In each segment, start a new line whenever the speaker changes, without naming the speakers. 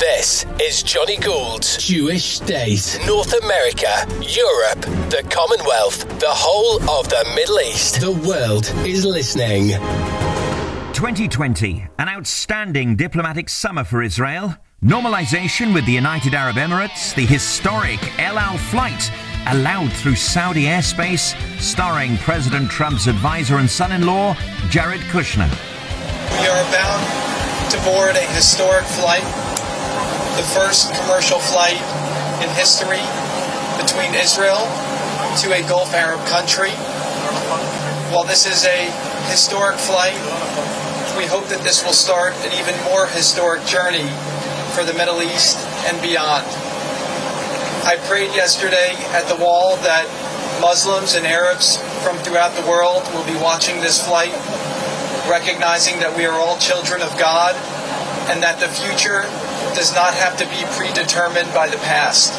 This is Jonny Gould's Jewish State. North America, Europe, the Commonwealth, the whole of the Middle East. The world is listening.
2020, an outstanding diplomatic summer for Israel. Normalization with the United Arab Emirates, the historic El Al flight allowed through Saudi airspace, starring President Trump's advisor and son in law, Jared Kushner.
We are about to board a historic flight, the first commercial flight in history between Israel to a Gulf Arab country. While this is a historic flight, we hope that this will start an even more historic journey for the Middle East and beyond. I prayed yesterday at the wall that Muslims and Arabs from throughout the world will be watching this flight, recognizing that we are all children of God and that the future does not have to be predetermined by the past.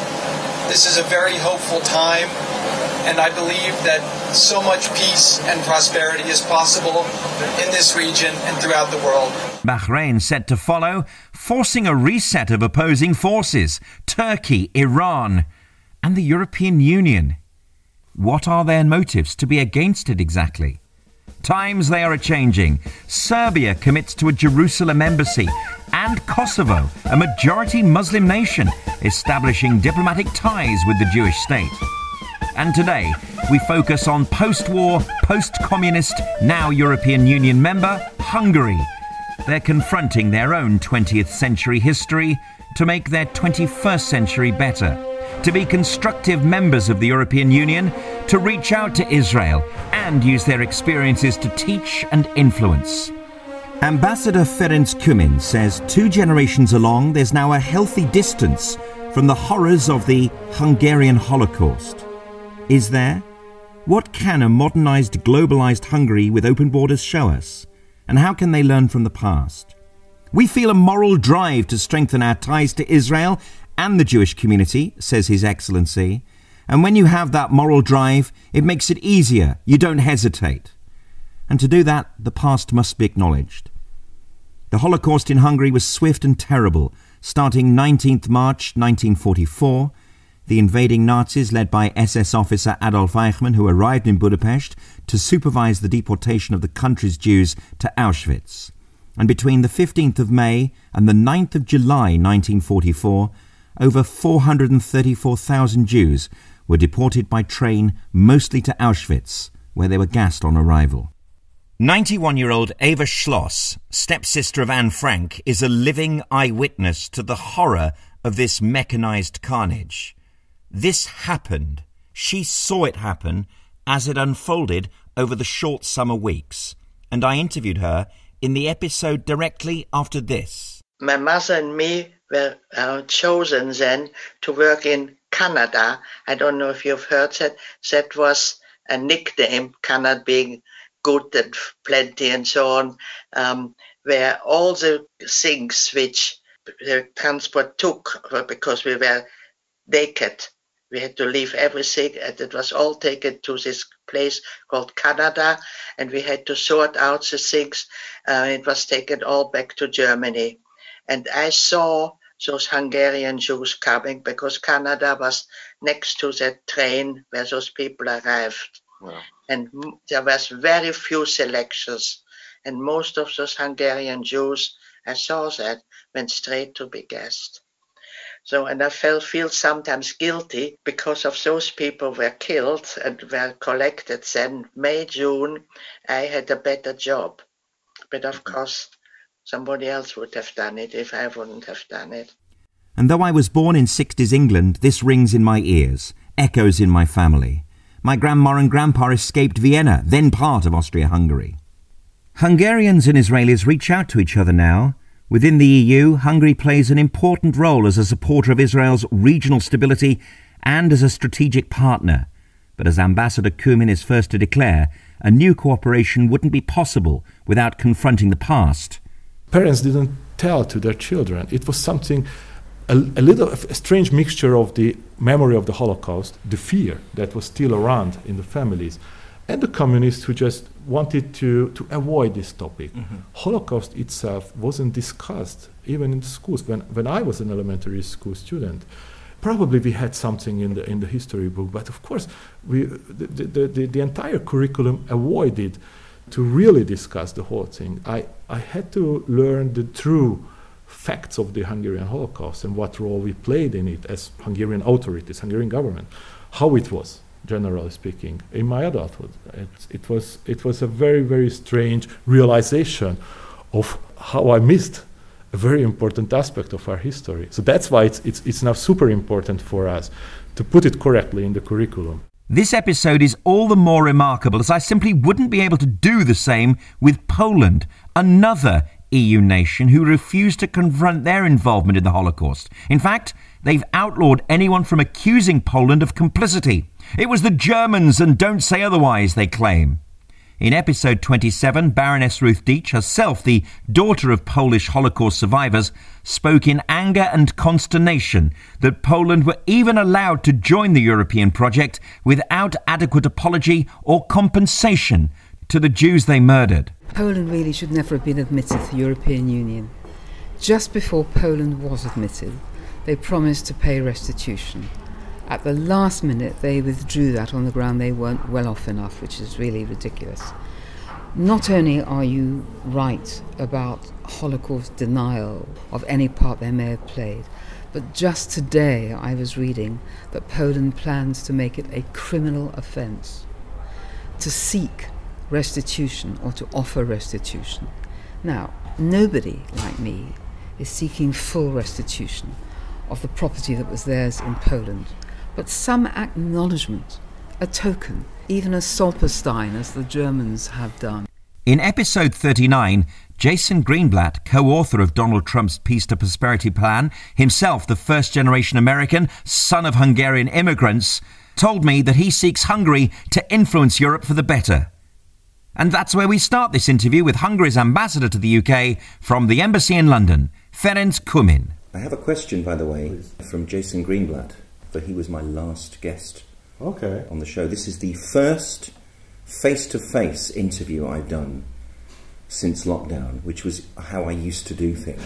This is a very hopeful time, and I believe that so much peace and prosperity is possible in this region and throughout the world.
Bahrain set to follow, forcing a reset of opposing forces Turkey, Iran, and the European Union. What are their motives to be against it exactly? Times they are a changing. Serbia commits to a Jerusalem embassy, and Kosovo, a majority Muslim nation, establishing diplomatic ties with the Jewish state. And today, we focus on post war, post communist, now European Union member, Hungary. They're confronting their own 20th century history to make their 21st century better, to be constructive members of the European Union, to reach out to Israel, and use their experiences to teach and influence. Ambassador Ferenc Kumin says two generations along, there's now a healthy distance from the horrors of the Hungarian Holocaust. Is there? What can a modernized, globalized Hungary with open borders show us? And how can they learn from the past? We feel a moral drive to strengthen our ties to Israel and the Jewish community, says His Excellency. And when you have that moral drive, it makes it easier. You don't hesitate. And to do that, the past must be acknowledged. The Holocaust in Hungary was swift and terrible, starting 19th March 1944 the invading Nazis, led by SS officer Adolf Eichmann, who arrived in Budapest to supervise the deportation of the country's Jews to Auschwitz. And between the 15th of May and the 9th of July 1944, over 434,000 Jews were deported by train mostly to Auschwitz, where they were gassed on arrival. 91 year old Eva Schloss, stepsister of Anne Frank, is a living eyewitness to the horror of this mechanized carnage. This happened. She saw it happen as it unfolded over the short summer weeks, and I interviewed her in the episode directly after this.
My mother and me were uh, chosen then to work in Canada. I don't know if you've heard that. That was a nickname, Canada being good and plenty and so on, um, where all the things which the transport took because we were naked we had to leave everything, and it was all taken to this place called Canada, and we had to sort out the things. Uh, it was taken all back to Germany. And I saw those Hungarian Jews coming because Canada was next to that train where those people arrived. Wow. And there was very few selections. And most of those Hungarian Jews, I saw that, went straight to be gassed. So, and I felt feel sometimes guilty because of those people were killed and were collected. Then May, June, I had a better job, but of mm-hmm. course, somebody else would have done it if I wouldn't have done it.
And though I was born in 60s England, this rings in my ears, echoes in my family. My grandma and grandpa escaped Vienna, then part of Austria Hungary. Hungarians and Israelis reach out to each other now Within the EU, Hungary plays an important role as a supporter of Israel's regional stability and as a strategic partner. But as Ambassador Kumin is first to declare, a new cooperation wouldn't be possible without confronting the past.
Parents didn't tell to their children. It was something, a, a little a strange mixture of the memory of the Holocaust, the fear that was still around in the families, and the communists who just wanted to, to avoid this topic. Mm-hmm. Holocaust itself wasn't discussed even in the schools. When, when I was an elementary school student, probably we had something in the, in the history book, but of course, we, the, the, the, the entire curriculum avoided to really discuss the whole thing. I, I had to learn the true facts of the Hungarian Holocaust and what role we played in it as Hungarian authorities, Hungarian government, how it was generally speaking, in my adulthood. It, it, was, it was a very, very strange realization of how I missed a very important aspect of our history. So that's why it's, it's, it's now super important for us to put it correctly in the curriculum.
This episode is all the more remarkable as I simply wouldn't be able to do the same with Poland, another EU nation who refuse to confront their involvement in the Holocaust. In fact, they've outlawed anyone from accusing Poland of complicity. It was the Germans and don't say otherwise, they claim. In episode 27, Baroness Ruth Deech, herself the daughter of Polish Holocaust survivors, spoke in anger and consternation that Poland were even allowed to join the European project without adequate apology or compensation to the Jews they murdered.
Poland really should never have been admitted to the European Union. Just before Poland was admitted, they promised to pay restitution. At the last minute, they withdrew that on the ground they weren't well off enough, which is really ridiculous. Not only are you right about Holocaust denial of any part they may have played, but just today I was reading that Poland plans to make it a criminal offence to seek restitution or to offer restitution. Now, nobody like me is seeking full restitution of the property that was theirs in Poland but some acknowledgement, a token, even a Stolperstein, as the Germans have done.
In episode 39, Jason Greenblatt, co author of Donald Trump's Peace to Prosperity Plan, himself the first generation American, son of Hungarian immigrants, told me that he seeks Hungary to influence Europe for the better. And that's where we start this interview with Hungary's ambassador to the UK from the embassy in London, Ferenc Kumin.
I have a question, by the way, Please. from Jason Greenblatt for he was my last guest
okay.
on the show. This is the first face to face interview I've done since lockdown, which was how I used to do things.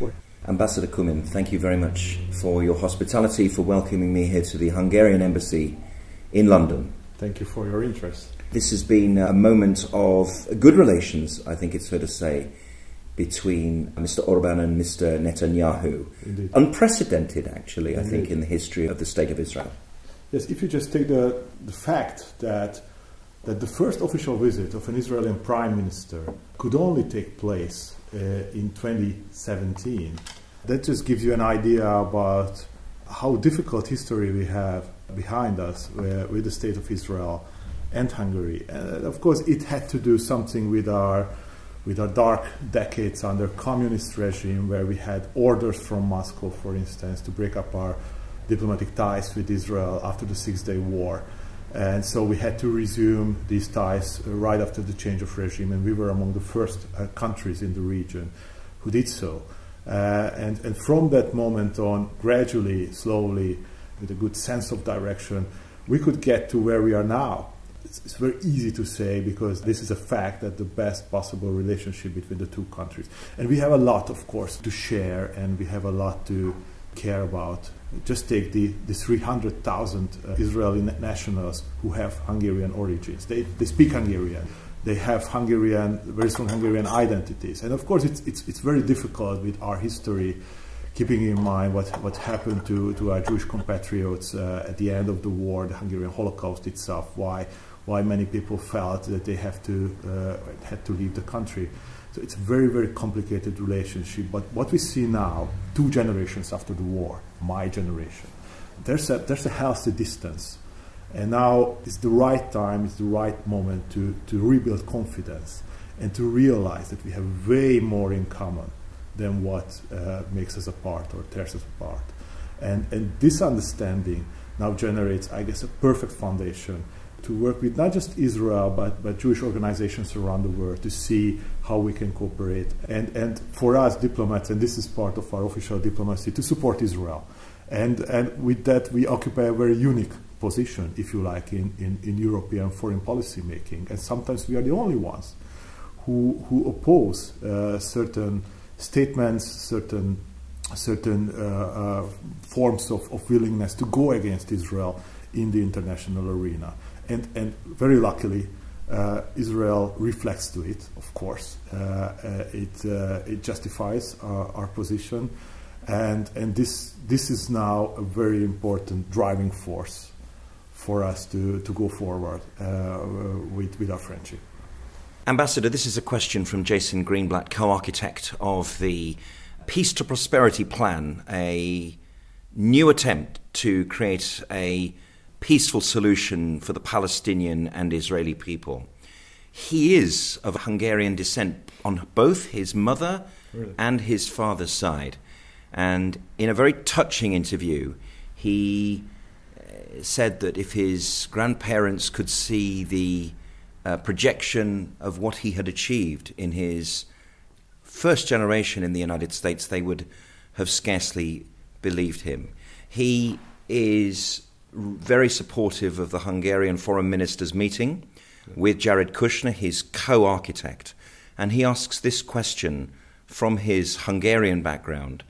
Ambassador Kumin, thank you very much for your hospitality, for welcoming me here to the Hungarian Embassy in London.
Thank you for your interest.
This has been a moment of good relations, I think it's fair to say, between Mr. Orban and Mr. Netanyahu. Indeed. Unprecedented, actually, Indeed. I think, in the history of the State of Israel.
Yes, if you just take the, the fact that, that the first official visit of an Israeli prime minister could only take place uh, in 2017, that just gives you an idea about how difficult history we have behind us uh, with the State of Israel and Hungary. And of course, it had to do something with our with our dark decades under communist regime where we had orders from Moscow, for instance, to break up our diplomatic ties with Israel after the Six-Day War. And so we had to resume these ties uh, right after the change of regime, and we were among the first uh, countries in the region who did so. Uh, and, and from that moment on, gradually, slowly, with a good sense of direction, we could get to where we are now it's, it's, very easy to say because this is a fact that the best possible relationship between the two countries. And we have a lot, of course, to share and we have a lot to care about. Just take the, the 300,000 uh, Israeli nationals who have Hungarian origins. They, they speak Hungarian. They have Hungarian, very strong Hungarian identities. And of course, it's, it's, it's very difficult with our history keeping in mind what, what happened to, to our Jewish compatriots uh, at the end of the war, the Hungarian Holocaust itself, why why many people felt that they have to uh, had to leave the country. So it's a very very complicated relationship. But what we see now, two generations after the war, my generation, there's a there's a healthy distance, and now it's the right time, it's the right moment to to rebuild confidence and to realize that we have way more in common than what uh, makes us apart or tears us apart. And, and this understanding now generates, I guess, a perfect foundation to work with not just Israel, but, but Jewish organizations around the world to see how we can cooperate. And, and for us, diplomats, and this is part of our official diplomacy, to support Israel. And, and with that, we occupy a very unique position, if you like, in, in, in European foreign policy making. And sometimes we are the only ones who, who oppose uh, certain statements, certain, certain uh, uh, forms of, of willingness to go against Israel in the international arena. And, and very luckily, uh, Israel reflects to it, of course. Uh, uh, it, uh, it justifies our, our, position, and, and this, this is now a very important driving force for us to, to go forward with, with our friendship.
Ambassador, this is a question from Jason Greenblatt, co architect of the Peace to Prosperity Plan, a new attempt to create a peaceful solution for the Palestinian and Israeli people. He is of Hungarian descent on both his mother really? and his father's side. And in a very touching interview, he uh, said that if his grandparents could see the uh, projection of what he had achieved in his first generation in the United States, they would have scarcely believed him. He is very supportive of the Hungarian foreign ministers' meeting with Jared Kushner, his co architect. And he asks this question from his Hungarian background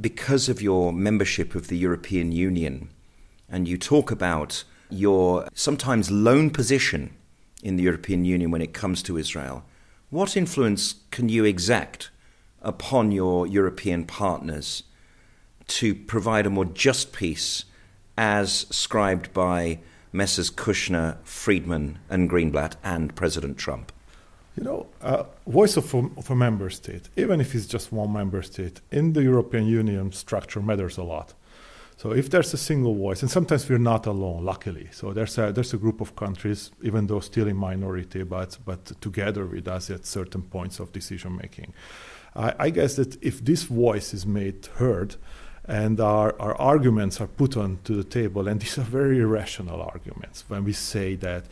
because of your membership of the European Union, and you talk about your sometimes lone position in the European Union when it comes to Israel, what influence can you exact upon your European partners to provide a more just peace as scribed by Messrs. Kushner, Friedman, and Greenblatt, and President Trump?
You know, uh, voice of a, of a member state, even if it's just one member state, in the European Union structure matters a lot. So if there's a single voice, and sometimes we're not alone, luckily. So there's a there's a group of countries, even though still in minority, but but together with us at certain points of decision making. I, I guess that if this voice is made heard, and our, our arguments are put onto the table and these are very irrational arguments when we say that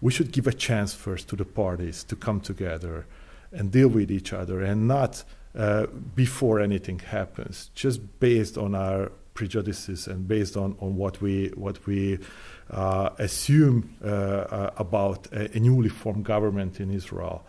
we should give a chance first to the parties to come together and deal with each other and not uh, before anything happens just based on our prejudices and based on, on what we what we uh, assume uh, uh about a, a newly formed government in Israel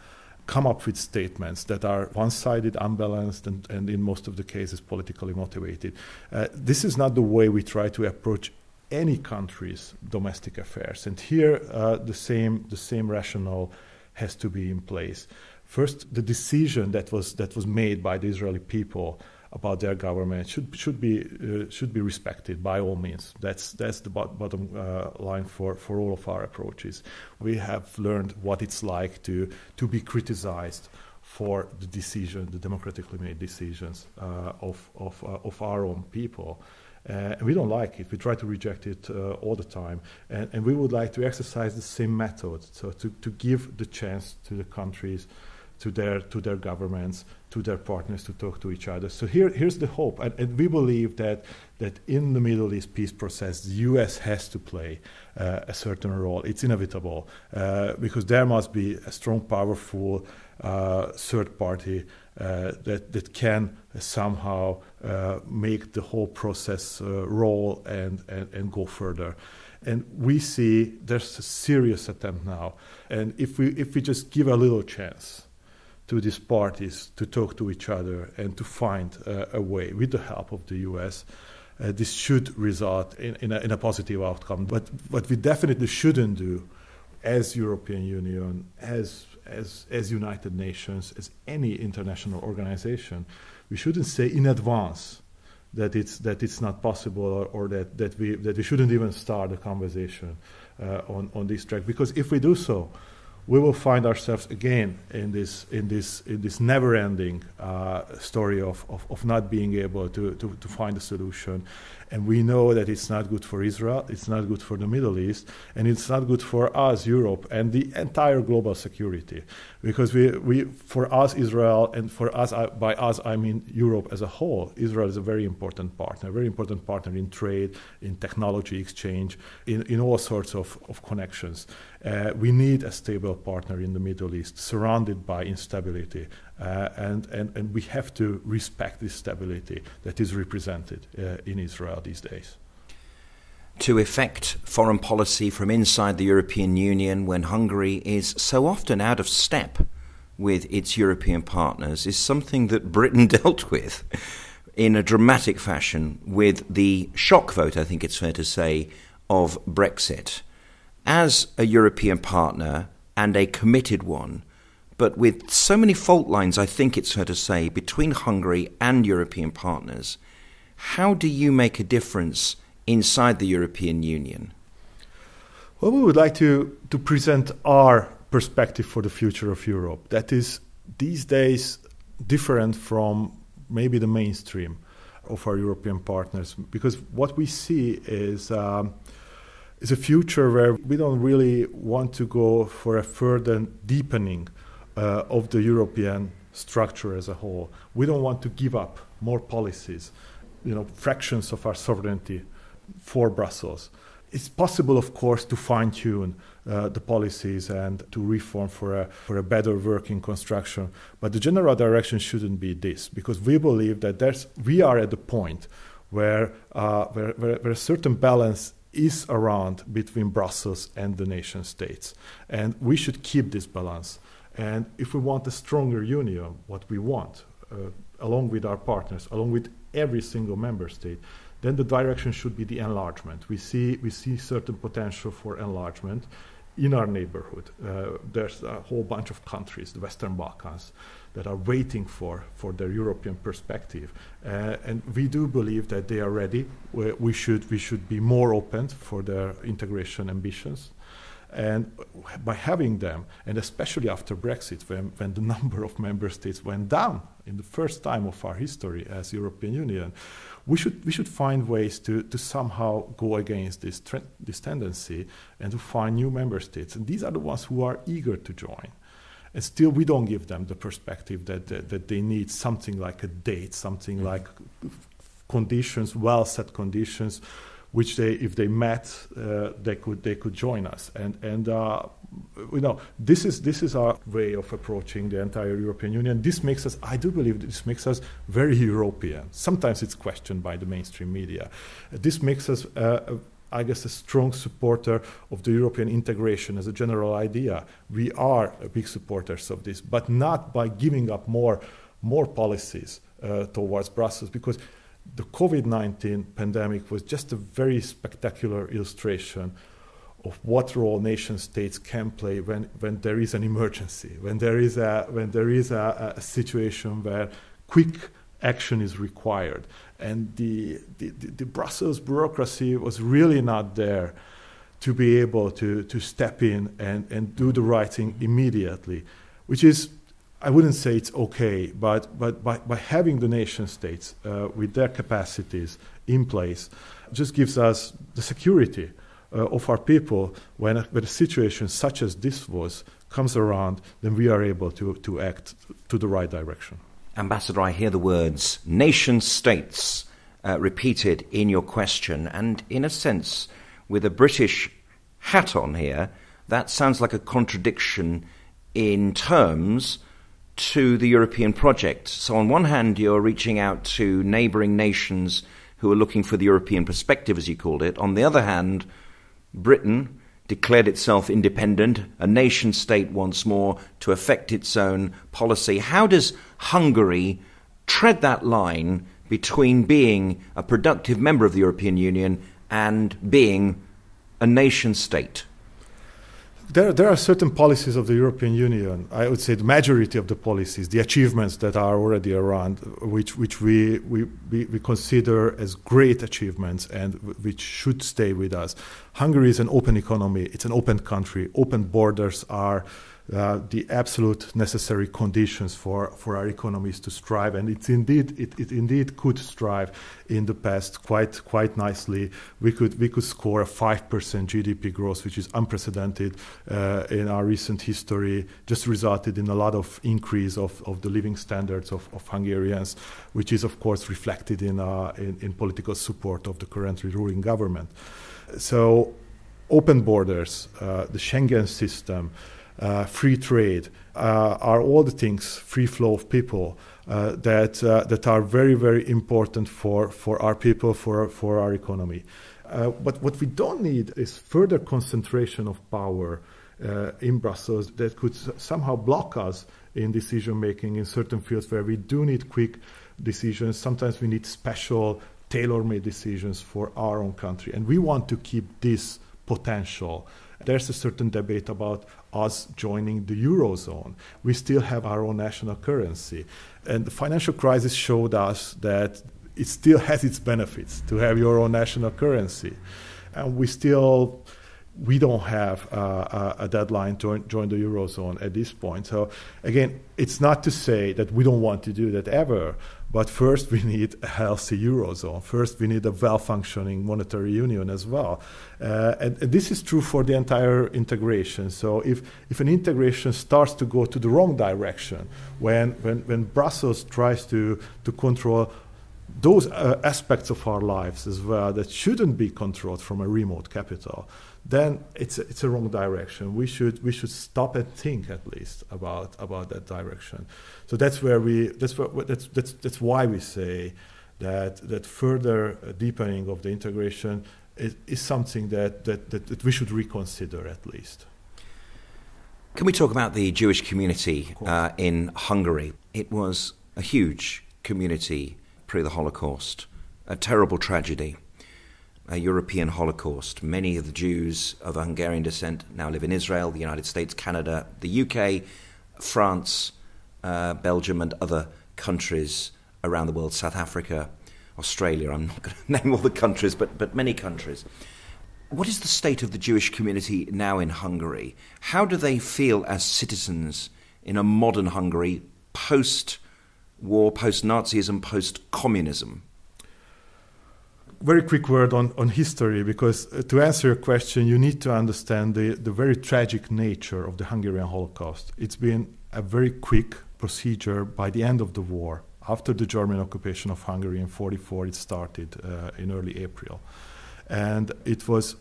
come up with statements that are one sided, unbalanced, and, and, in most of the cases politically motivated. Uh, this is not the way we try to approach any country's domestic affairs. And here, uh, the, same, the same rationale has to be in place. First, the decision that was, that was made by the Israeli people about their government should should be uh, should be respected by all means. That's that's the bot- bottom uh, line for, for all of our approaches. We have learned what it's like to to be criticized for the decision, the democratically made decisions uh, of of uh, of our own people. Uh, and we don't like it. We try to reject it uh, all the time. And, and, we would like to exercise the same method, so to, to give the chance to the countries to their to their governments, to their partners to talk to each other. So here here's the hope, and, and we believe that that in the Middle East peace process, the U.S. has to play uh, a certain role. It's inevitable uh, because there must be a strong, powerful uh, third party uh, that that can somehow uh, make the whole process uh, roll and, and and go further. And we see there's a serious attempt now. And if we if we just give a little chance, to these parties to talk to each other and to find uh, a way with the help of the US. Uh, this should result in, in, a, in, a, positive outcome. But what we definitely shouldn't do as European Union, as, as, as United Nations, as any international organization, we shouldn't say in advance that it's, that it's not possible or, or that, that, we, that we shouldn't even start a conversation uh, on, on this track. Because if we do so, we will find ourselves again in this in this in this never-ending uh, story of, of, of, not being able to, to, to, find a solution. And we know that it's not good for Israel, it's not good for the Middle East, and it's not good for us, Europe, and the entire global security. Because we, we for us, Israel, and for us, uh, by us, I mean Europe as a whole, Israel is a very important partner, a very important partner in trade, in technology exchange, in, in all sorts of, of connections. Uh, we need a stable partner in the Middle East, surrounded by instability, uh, and, and, and we have to respect this stability that is represented uh, in Israel these days.
to effect foreign policy from inside the European Union when Hungary is so often out of step with its European partners is something that Britain dealt with in a dramatic fashion with the shock vote, I think it's fair to say, of Brexit. As a European partner and a committed one, but with so many fault lines, I think it's fair to say, between Hungary and European partners, how do you make a difference inside the European Union?
Well, we would like to, to present our perspective for the future of Europe. That is these days different from maybe the mainstream of our European partners, because what we see is. Um, is a future where we don't really want to go for a further deepening uh, of the European structure as a whole. We don't want to give up more policies, you know, fractions of our sovereignty for Brussels. It's possible, of course, to fine tune uh, the policies and to reform for a, for a better working construction. But the general direction shouldn't be this, because we believe that there's, we are at the point where, uh, where, where, where a certain balance is around between Brussels and the nation states. And we should keep this balance. And if we want a stronger union, what we want, uh, along with our partners, along with every single member state, then the direction should be the enlargement. We see, we see certain potential for enlargement in our neighborhood. Uh, there's a whole bunch of countries, the Western Balkans, that are waiting for, for their European perspective. Uh, and we do believe that they are ready. We, we, should, we should be more open for their integration ambitions. And by having them, and especially after Brexit, when, when the number of member states went down in the first time of our history as European Union, we should, we should find ways to, to somehow go against this, tre- this tendency and to find new member states. And these are the ones who are eager to join. And still, we don't give them the perspective that, that, that they need something like a date, something mm-hmm. like conditions, well set conditions which they, if they met, uh, they could they could join us. And and uh, you know this is this is our way of approaching the entire European Union. This makes us, I do believe, this makes us very European. Sometimes it's questioned by the mainstream media. Uh, this makes us. Uh, I guess a strong supporter of the European integration as a general idea. We are big supporters of this, but not by giving up more, more policies uh, towards Brussels, because the COVID 19 pandemic was just a very spectacular illustration of what role nation states can play when, when there is an emergency, when there is, a, when there is a, a situation where quick action is required. And the, the, the, Brussels bureaucracy was really not there to be able to, to step in and, and do the right thing immediately, which is I wouldn't say it's okay, but, but by, by having the nation states uh, with their capacities in place just gives us the security uh, of our people when a, when a situation such as this was comes around, then we are able to, to act to the right direction.
Ambassador, I hear the words nation states uh, repeated in your question, and in a sense, with a British hat on here, that sounds like a contradiction in terms to the European project. So, on one hand, you're reaching out to neighbouring nations who are looking for the European perspective, as you called it. On the other hand, Britain declared itself independent, a nation state once more, to effect its own policy. How does Hungary tread that line between being a productive member of the European Union and being a nation state?
There, there are certain policies of the European Union. I would say the majority of the policies, the achievements that are already around, which, which we, we, we consider as great achievements and which should stay with us. Hungary is an open economy, it's an open country. Open borders are uh, the absolute necessary conditions for, for our economies to strive. And it's indeed, it, it indeed could strive in the past quite, quite nicely. We could, we could score a 5% GDP growth, which is unprecedented uh, in our recent history, just resulted in a lot of increase of, of the living standards of, of Hungarians, which is, of course, reflected in, uh, in, in political support of the currently ruling government. So, open borders, uh, the Schengen system, uh, free trade, uh, are all the things, free flow of people, uh, that, uh, that are very, very important for, for our people, for, for our economy. Uh, but what we don't need is further concentration of power uh, in Brussels that could somehow block us in decision making in certain fields where we do need quick decisions. Sometimes we need special, tailor made decisions for our own country. And we want to keep this potential. There's a certain debate about us joining the Eurozone. We still have our own national currency. And the financial crisis showed us that it still has its benefits to have your own national currency. And we still we don't have uh, a deadline to join the eurozone at this point. So again, it's not to say that we don't want to do that ever, but first we need a healthy eurozone. First we need a well-functioning monetary union as well, uh, and, and, this is true for the entire integration. So if if an integration starts to go to the wrong direction, when when when Brussels tries to to control those uh, aspects of our lives as well that shouldn't be controlled from a remote capital, then it's a, it's a wrong direction. We should we should stop and think at least about about that direction. So that's where we that's where, that's that's that's why we say that that further deepening of the integration is, is something that, that, that, that we should reconsider at least.
Can we talk about the Jewish community uh, in Hungary? It was a huge community pre the Holocaust, a terrible tragedy a European Holocaust. Many of the Jews of Hungarian descent now live in Israel, the United States, Canada, the UK, France, uh, Belgium, and other countries around the world, South Africa, Australia. I'm not going to name all the countries, but, but many countries. What is the state of the Jewish community now in Hungary? How do they feel as citizens in a modern Hungary post war, post Nazism, post communism?
Very quick word on, on history because uh, to answer your question, you need to understand the, the very tragic nature of the Hungarian Holocaust. It's been a very quick procedure by the end of the war. After the German occupation of Hungary in 44, it started uh, in early April. And it was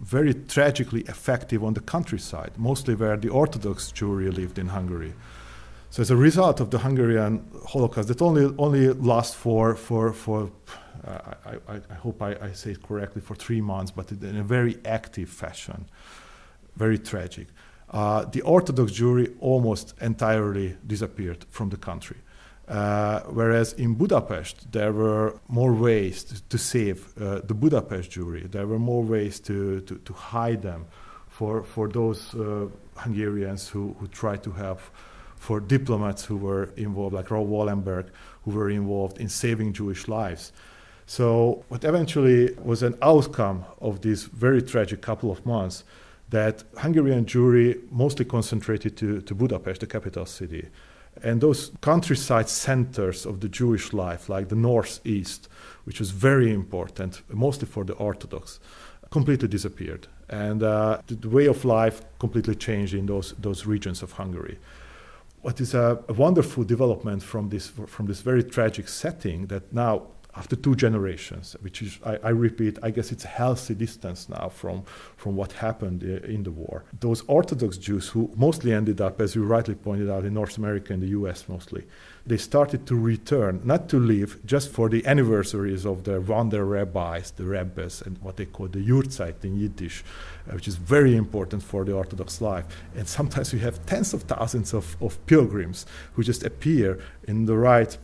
very tragically effective on the countryside, mostly where the Orthodox Jewry lived in Hungary. So as a result of the Hungarian Holocaust, that only only lasts for for for I, I, I hope I, I, say it correctly, for three months, but in a very active fashion, very tragic. Uh, the Orthodox Jewry almost entirely disappeared from the country. Uh, whereas in Budapest, there were more ways to, to save uh, the Budapest Jewry. There were more ways to, to, to hide them for, for those uh, Hungarians who, who tried to help, for diplomats who were involved, like Raoul Wallenberg, who were involved in saving Jewish lives. So, what eventually was an outcome of this very tragic couple of months that Hungarian Jewry mostly concentrated to, to Budapest, the capital city. And those countryside centers of the Jewish life, like the northeast, which was very important, mostly for the Orthodox, completely disappeared. And uh, the, the, way of life completely changed in those, those regions of Hungary. What is a, a wonderful development from this, from this very tragic setting that now after two generations, which is, I, I, repeat, I guess it's a healthy distance now from, from what happened in the war. Those Orthodox Jews who mostly ended up, as you rightly pointed out, in North America and the US mostly, they started to return, not to live just for the anniversaries of the Wander rabbis, the rabbis, and what they call the Jahrzeit in Yiddish, uh, which is very important for the Orthodox life. And sometimes we have tens of thousands of, of pilgrims who just appear in the right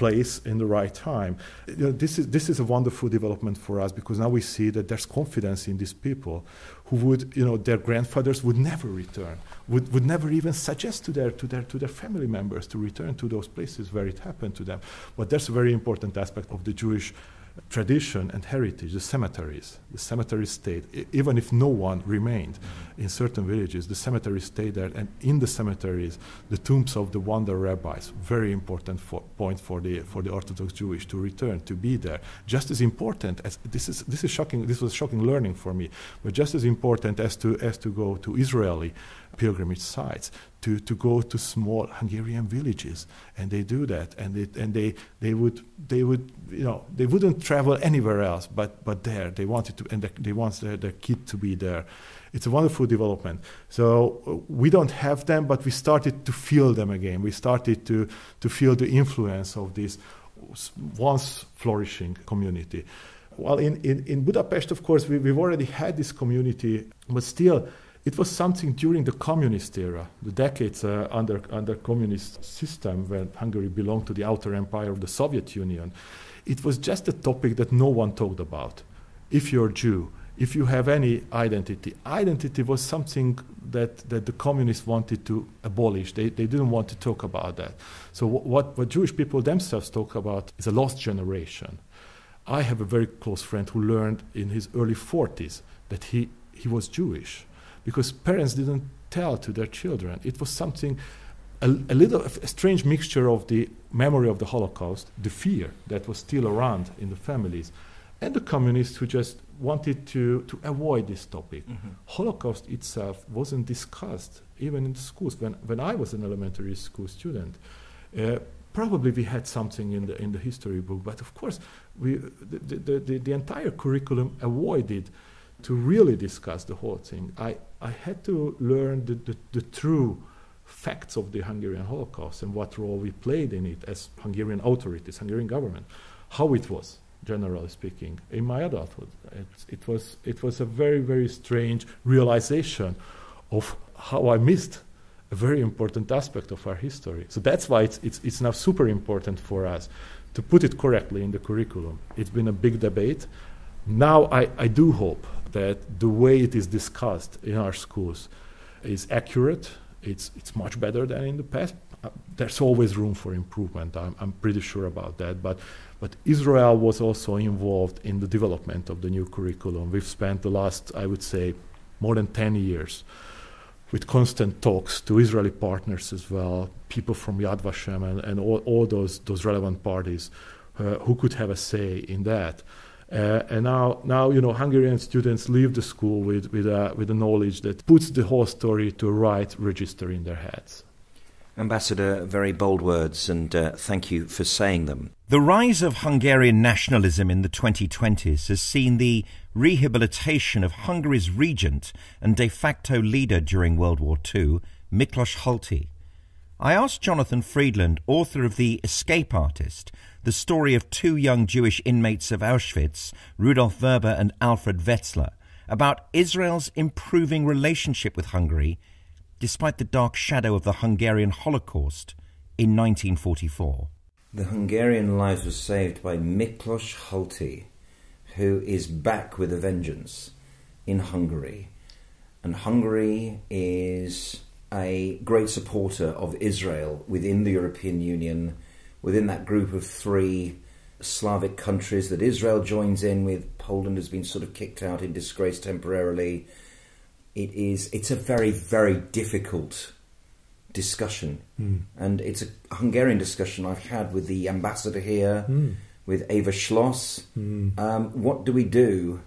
place in the right time. You know, this, is, this is a wonderful development for us because now we see that there's confidence in these people who would, you know, their grandfathers would never return, would, would never even suggest to their, to, their, to their family members to return to those places where it happened to them. But that's a very important aspect of the Jewish tradition and heritage, the cemeteries. The cemeteries stayed, even if no one remained in certain villages, the cemeteries stayed there. And in the cemeteries, the tombs of the Wander rabbis, very important for, point for the, for the Orthodox Jewish to return, to be there. Just as important as, this is, this is shocking, this was shocking learning for me, but just as important as to, as to go to Israeli pilgrimage sites, to, to go to small Hungarian villages, and they do that, and they, and they, they would they would you know they wouldn't travel anywhere else but but there they wanted to and they want their, their kid to be there. It's a wonderful development. So we don't have them, but we started to feel them again. We started to to feel the influence of this once flourishing community. well, in, in, in Budapest, of course, we, we've already had this community, but still, it was something during the communist era, the decades uh, under under communist system when Hungary belonged to the outer empire of the Soviet Union. It was just a topic that no one talked about. If you're Jew, if you have any identity, identity was something that, that the communists wanted to abolish. They, they didn't want to talk about that. So what, what Jewish people themselves talk about is a lost generation. I have a very close friend who learned in his early 40s that he, he was Jewish because parents didn't tell to their children. It was something, a, a little a strange mixture of the memory of the Holocaust, the fear that was still around in the families, and the communists who just wanted to, to avoid this topic. Mm-hmm. Holocaust itself wasn't discussed even in the schools. When, when I was an elementary school student, uh, probably we had something in the, in the history book, but of course, we, the, the, the, the entire curriculum avoided to really discuss the whole thing. I, I had to learn the, the, the true facts of the Hungarian Holocaust and what role we played in it as Hungarian authorities, Hungarian government, how it was, generally speaking, in my adulthood. It, it, was, it was a very, very strange realization of how I missed a very important aspect of our history. So that's why it's, it's, it's now super important for us to put it correctly in the curriculum. It's been a big debate. Now I, I do hope that the way it is discussed in our schools is accurate. It's, it's much better than in the past. Uh, there's always room for improvement. I'm, I'm pretty sure about that. But, but Israel was also involved in the development of the new curriculum. We've spent the last, I would say, more than 10 years with constant talks to Israeli partners as well, people from Yad Vashem and, and all, all those, those relevant parties uh, who could have a say in that. Uh, and now, now you know, Hungarian students leave the school with with a, with a knowledge that puts the whole story to a right register in their heads.
Ambassador, very bold words, and uh, thank you for saying them.
The rise of Hungarian nationalism in the 2020s has seen the rehabilitation of Hungary's regent and de facto leader during World War II, Miklos Horthy. I asked Jonathan Freedland, author of The Escape Artist, the story of two young Jewish inmates of Auschwitz, Rudolf Vrba and Alfred Wetzler, about Israel's improving relationship with Hungary despite the dark shadow of the Hungarian Holocaust in 1944.
The Hungarian lives were saved by Miklos Horthy, who is back with a vengeance in Hungary. And Hungary is a great supporter of Israel within the European Union within that group of three Slavic countries that Israel joins in with. Poland has been sort of kicked out in disgrace temporarily. It is it's a very very difficult discussion, mm. and it's a Hungarian discussion I've had with the ambassador here, mm. with Eva Schloss. Mm. Um, what do we do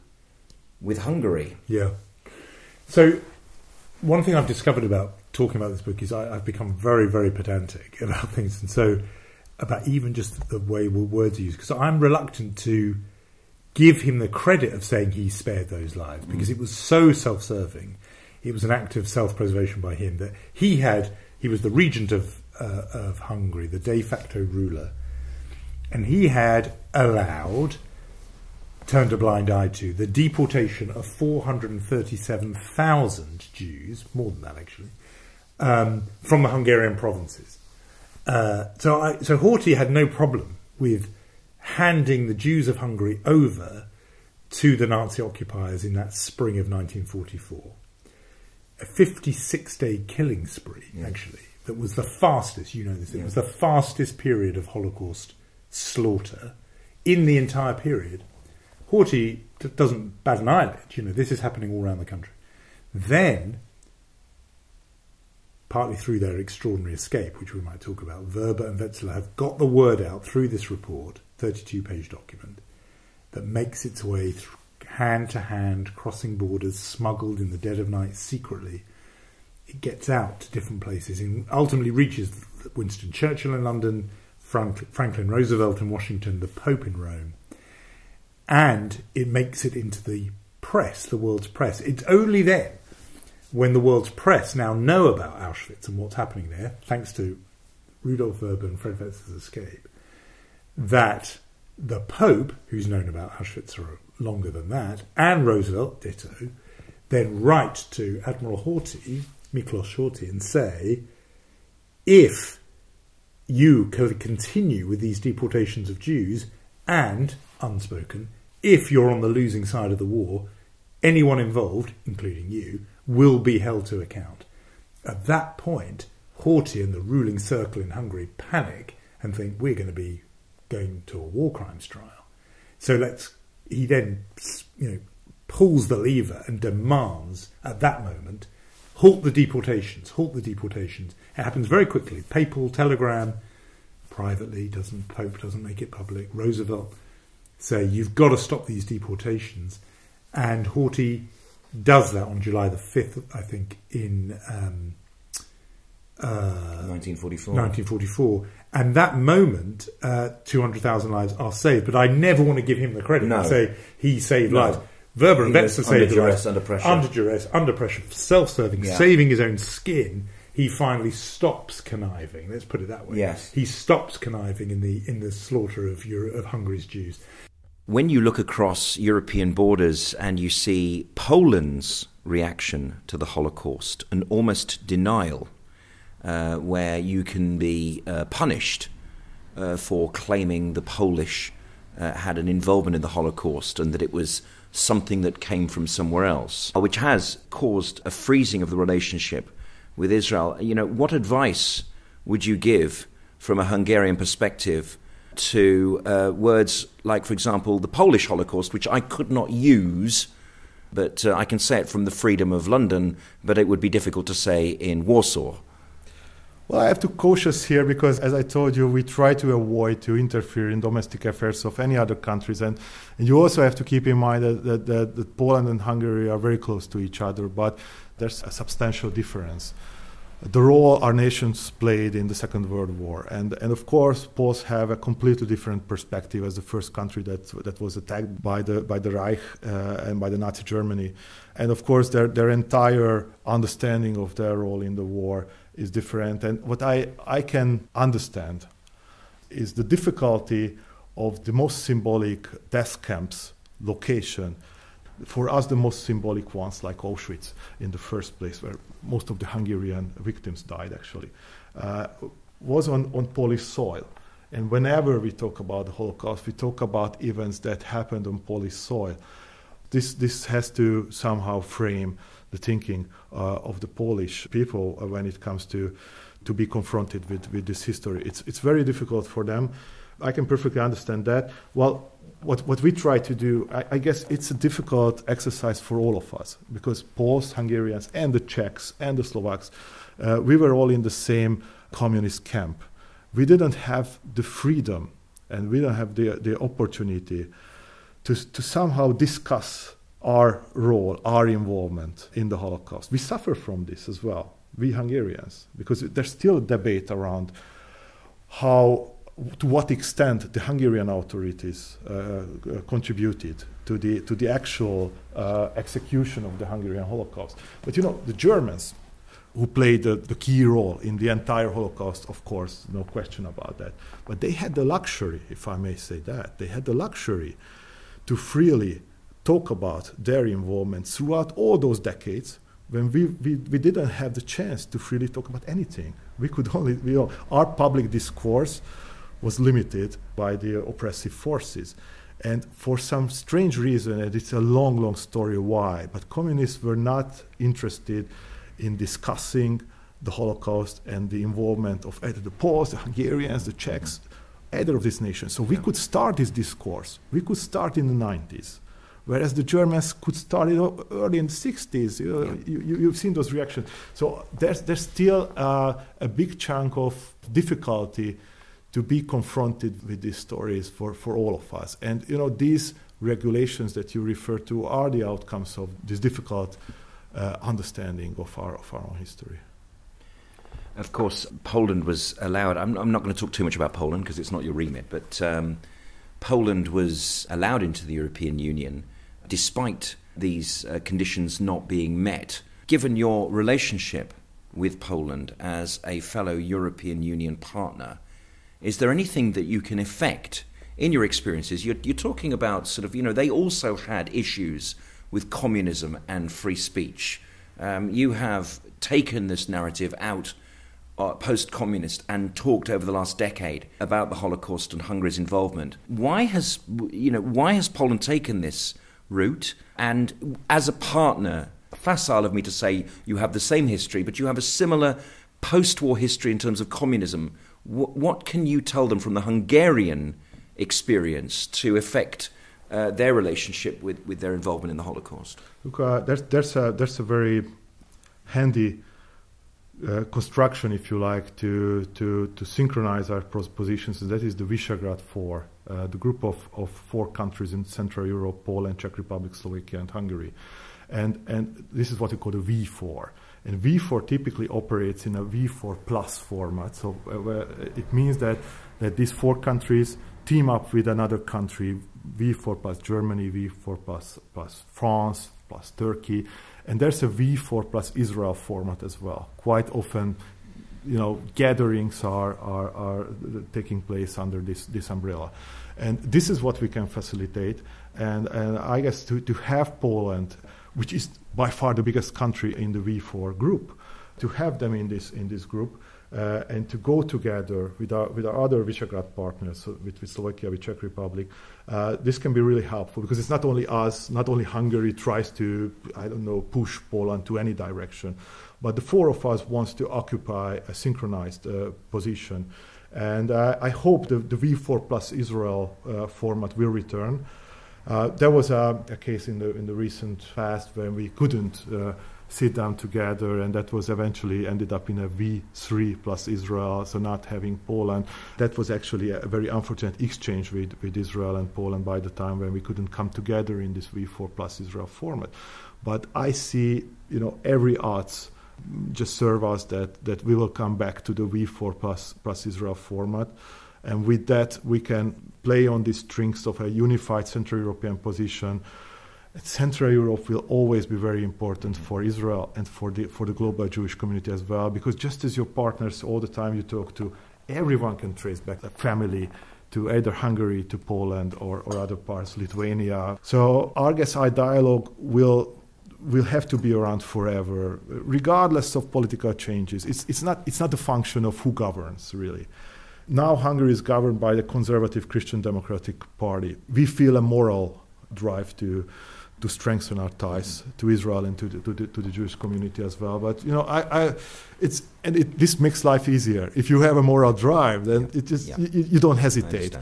with Hungary?
Yeah. So one thing I've discovered about talking about this book is I, have become very very pedantic about things, and so about even just the way words are used because I'm reluctant to give him the credit of saying he spared those lives because it was so self-serving. It was an act of self-preservation by him that he had. He was the regent of uh, of Hungary, the de facto ruler, and he had allowed, turned a blind eye to, the deportation of 437,000 Jews, more than that actually, um, from the Hungarian provinces. Uh, so, I, so Horthy had no problem with handing the Jews of Hungary over to the Nazi occupiers in that spring of 1944. A 56 day killing spree, yeah. actually, that was the fastest, you know this, it yeah. was the fastest period of Holocaust slaughter in the entire period. Horthy doesn't bat an eyelid, you know, this is happening all around the country. Then partly through their extraordinary escape, which we might talk about, Vrba and Wetzler have got the word out through this report, 32 page document, that makes its way hand to hand, crossing borders, smuggled in the dead of night secretly. It gets out to different places and ultimately reaches Winston Churchill in London, Franklin Roosevelt in Washington, the Pope in Rome. And it makes it into the press, the world's press. It's only then when the world's press now know about Auschwitz and what's happening there, thanks to Rudolf Vrba and Fred Wetzler's escape, that the Pope, who's known about Auschwitz longer than that, and Roosevelt, ditto, then write to Admiral Horthy, Miklos Horthy, and say, if you continue with these deportations of Jews, and, unspoken, if you're on the losing side of the war, anyone involved, including you, will be held to account. At that point, Horthy and the ruling circle in Hungary panic and think we're going to be going to a war crimes trial. So let's. He then, you know, pulls the lever and demands at that moment halt the deportations, halt the deportations. It happens very quickly. Papal telegram, privately doesn't Pope doesn't make it public. Roosevelt say you've got to stop these deportations, and Horthy does that on July the fifth, I think, in um,
uh, 1944.
1944. And that moment, uh, 200,000 lives are saved. But I never want to give him the credit
no.
and say he saved
no.
lives. Vrba and Wetzler saved
duress,
lives.
Under pressure.
Under duress, under pressure, self-serving, yeah. saving his own skin. He finally stops conniving. Let's put it that way.
Yes.
He stops conniving in the in the slaughter of Euro- of Hungary's Jews.
When you look across European borders and you see Poland's reaction to the Holocaust, an almost denial uh, where you can be uh, punished uh, for claiming the Polish uh, had an involvement in the Holocaust and that it was something that came from somewhere else, which has caused a freezing of the relationship with Israel. You know, what advice would you give from a Hungarian perspective to uh, words like, for example, the Polish Holocaust, which I could not use? But uh, I can say it from the freedom of London, but it would be difficult to say in Warsaw.
Well, I have to cautious here because, as I told you, we try to avoid to interfere in domestic affairs of any other countries, and, and you also have to keep in mind that, that, that, that Poland and Hungary are very close to each other, but there's a substantial difference. The role our nations played in the Second World War, and and of course, Poles have a completely different perspective as the first country that that was attacked by the by the Reich uh, and by the Nazi Germany, and of course, their their entire understanding of their role in the war is different. And what I, I can understand is the difficulty of the most symbolic death camps location. For us, the most symbolic ones, like Auschwitz in the first place, where most of the Hungarian victims died actually, uh, was on, on Polish soil. And whenever we talk about the Holocaust, we talk about events that happened on Polish soil. This, this has to somehow frame the thinking uh, of the Polish people when it comes to to be confronted with, with this history. It's it's very difficult for them. I can perfectly understand that. Well, what what we try to do, I, I guess, it's a difficult exercise for all of us because Poles, Hungarians, and the Czechs and the Slovaks, uh, we were all in the same communist camp. We didn't have the freedom and we don't have the the opportunity to to somehow discuss our role, our involvement in the Holocaust. We suffer from this as well, we Hungarians, because there's still a debate around how, to what extent the Hungarian authorities uh, uh, contributed to the, to the actual uh, execution of the Hungarian Holocaust. But you know, the Germans, who played the, the, key role in the entire Holocaust, of course, no question about that. But they had the luxury, if I may say that, they had the luxury to freely talk about their involvement throughout all those decades when we, we, we didn't have the chance to freely talk about anything. We could only, you know, our public discourse was limited by the oppressive forces. And for some strange reason, and it's a long, long story why, but communists were not interested in discussing the Holocaust and the involvement of either the Poles, the Hungarians, the Czechs, either of these nations. So we could start this discourse. We could start in the 90s whereas the Germans could start it early in the 60s. You, you, have seen those reactions. So there's, there's still uh, a big chunk of difficulty to be confronted with these stories for, for all of us. And you know these regulations that you refer to are the outcomes of this difficult uh, understanding of our, of our own history.
Of course, Poland was allowed. I'm, I'm not going to talk too much about Poland because it's not your remit, but um, Poland was allowed into the European Union despite these uh, conditions not being met. Given your relationship with Poland as a fellow European Union partner, is there anything that you can effect in your experiences, you're, you're talking about sort of, you know, they also had issues with communism and free speech. Um, you have taken this narrative out uh, post communist and talked over the last decade about the Holocaust and Hungary's involvement. Why has, you know, why has Poland taken this route? And as a partner, facile of me to say you have the same history, but you have a similar post war history in terms of communism. W- what can you tell them from the Hungarian experience to affect uh, their relationship with, with their involvement in the Holocaust?
Look, uh, there's, there's, a, there's a very handy uh, construction, if you like, to, to, to synchronize our positions, and that is the Visegrad Four, uh, the group of, of four countries in Central Europe Poland, Czech Republic, Slovakia, and Hungary. And, and this is what we call the V4. And V4 typically operates in a V4 plus format. So uh, it means that, that these four countries team up with another country, V4 plus Germany, V4 plus, plus France, plus Turkey. And there's a V4 plus Israel format as well. Quite often, you know, gatherings are, are, are taking place under this, this umbrella. And this is what we can facilitate. And, and I guess to, to have Poland, which is by far the biggest country in the V4 group, to have them in this, in this group uh, and to go together with our, with our other Visegrad partners, so with, with, Slovakia, with Czech Republic, uh, this can be really helpful because it's not only us, not only Hungary tries to, I don't know, push Poland to any direction, but the four of us wants to occupy a synchronized uh, position. And uh, I hope the, the, V4 plus Israel uh, format will return. Uh, there was a, a, case in the in the recent past when we couldn't sit down together, and that was eventually ended up in a V3 plus Israel, so not having Poland. That was actually a very unfortunate exchange with, with Israel and Poland by the time when we couldn't come together in this V4 plus Israel format. But I see, you know, every odds just serve us that, that we will come back to the V4 plus, plus Israel format. And with that, we can play on the strings of a unified Central European position Central Europe will always be very important for Israel and for the for the global Jewish community as well, because just as your partners all the time you talk to, everyone can trace back a family to either Hungary, to Poland, or, or other parts, Lithuania. So I dialogue will will have to be around forever, regardless of political changes. It's, it's, not, it's not a function of who governs, really. Now Hungary is governed by the conservative Christian Democratic Party. We feel a moral drive to to strengthen our ties to Israel and to the, to the, to the Jewish community as well. But you know, I, I it's and it, this makes life easier. If you have a moral drive, then yeah. it just yeah. you, you, don't hesitate.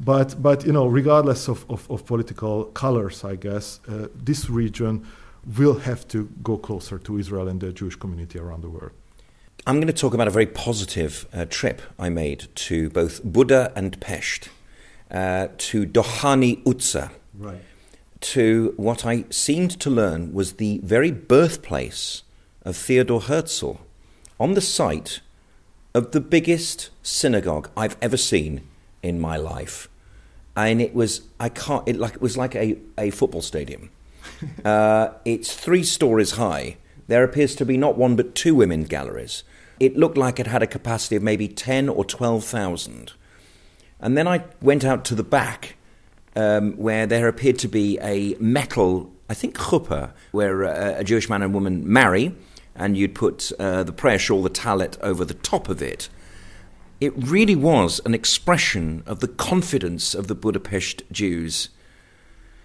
But but you know, regardless of, of, of political colors, I guess uh, this region will have to go closer to Israel and the Jewish community around the world.
I'm going to talk about a very positive uh, trip I made to both Buda and Pest, uh, to Dohány utca,
Right
to what I seemed to learn was the very birthplace of Theodor Herzl on the site of the biggest synagogue I've ever seen in my life. And it was I can't it like it was like a, a football stadium. uh, it's three stories high. There appears to be not one but two women galleries. It looked like it had a capacity of maybe ten or twelve thousand. And then I went out to the back um, where there appeared to be a metal, I think chuppah, where uh, a Jewish man and woman marry, and you'd put uh, the prayer shawl, the talit, over the top of it. It really was an expression of the confidence of the Budapest Jews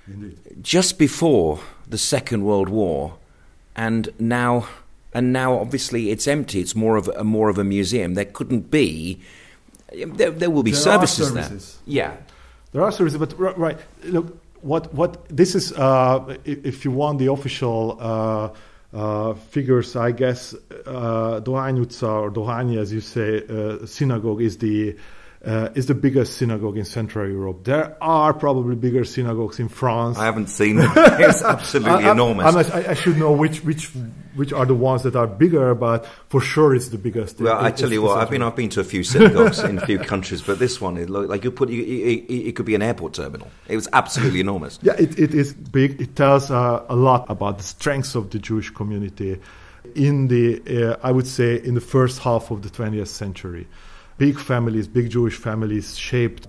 Indeed. just before the Second World War, and now, and now obviously it's empty. It's more of a more of a museum. There couldn't be. There, there will be
there
services,
services
there. Yeah,
there are services, but right, look, what what this is, uh, if you want the official uh, uh, figures, I guess uh, Dohány or Dohány, as you say, uh, synagogue is the uh, is the biggest synagogue in Central Europe. There are probably bigger synagogues in France.
I haven't seen them. it's absolutely
I,
enormous.
I, I, should know which which which are the ones that are bigger, but for sure it's the biggest.
Well, I tell you what, I've been I've been to a few synagogues in a few countries, but this one, it looked like you put it, it, could be an airport terminal. It was absolutely enormous.
Yeah, it, it is big. It tells uh, a lot about the strengths of the Jewish community in the, uh, I would say, in the first half of the 20th century big families, big Jewish families shaped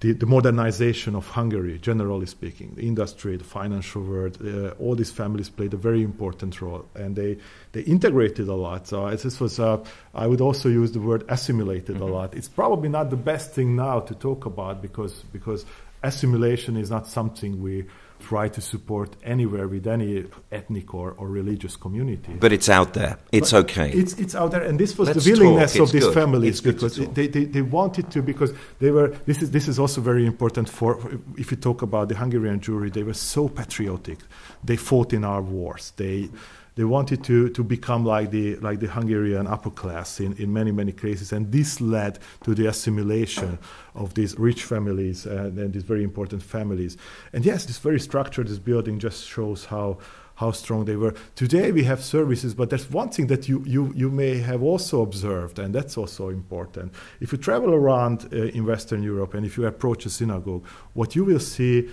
the, the, modernization of Hungary, generally speaking, the industry, the financial world, uh, all these families played a very important role, and they they integrated a lot. So this was, uh, I would also use the word assimilated mm-hmm. a lot. It's probably not the best thing now to talk about because because assimilation is not something we try to support anywhere with any ethnic or, or religious community.
But it's out there. It's but okay.
It's, it's out there. And this was Let's the willingness of these good. families because they, they, they wanted to, because they were, this is, this is also very important for, if you talk about the Hungarian Jewry, they were so patriotic. They fought in our wars. They, they wanted to, to become like the, like the Hungarian upper class in, in many, many cases. And this led to the assimilation of these rich families and, and these very important families. And yes, this very structure, this building just shows how, how strong they were. Today we have services, but there's one thing that you, you, you may have also observed, and that's also important. If you travel around uh, in Western Europe and if you approach a synagogue, what you will see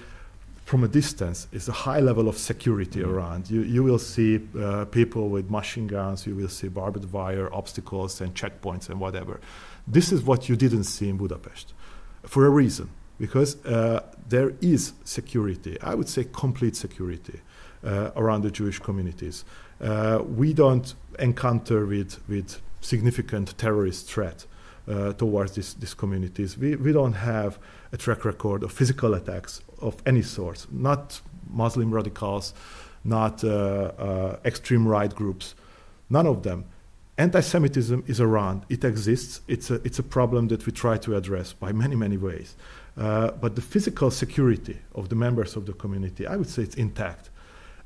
from a distance is a high level of security mm-hmm. around. You, you will see uh, people with machine guns, you will see barbed wire, obstacles, and checkpoints, and whatever. This is what you didn't see in Budapest for a reason, because uh, there is security, I would say complete security uh, around the Jewish communities. Uh, we don't encounter with, with significant terrorist threat uh, towards these, these communities. We, we don't have a track record of physical attacks of any sort, not Muslim radicals, not uh, uh, extreme right groups, none of them. Anti Semitism is around, it exists, it's a, it's a problem that we try to address by many, many ways. Uh, but the physical security of the members of the community, I would say it's intact.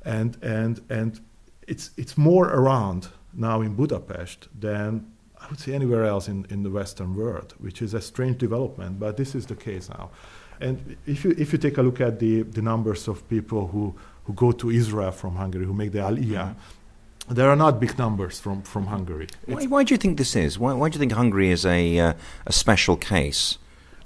And, and, and it's, it's more around now in Budapest than I would say anywhere else in, in the Western world, which is a strange development, but this is the case now. And if you, if you take a look at the, the numbers of people who, who go to Israel from Hungary, who make the Aliyah, mm-hmm. there are not big numbers from, from Hungary.
Why, why do you think this is? Why, why do you think Hungary is a, uh, a special case?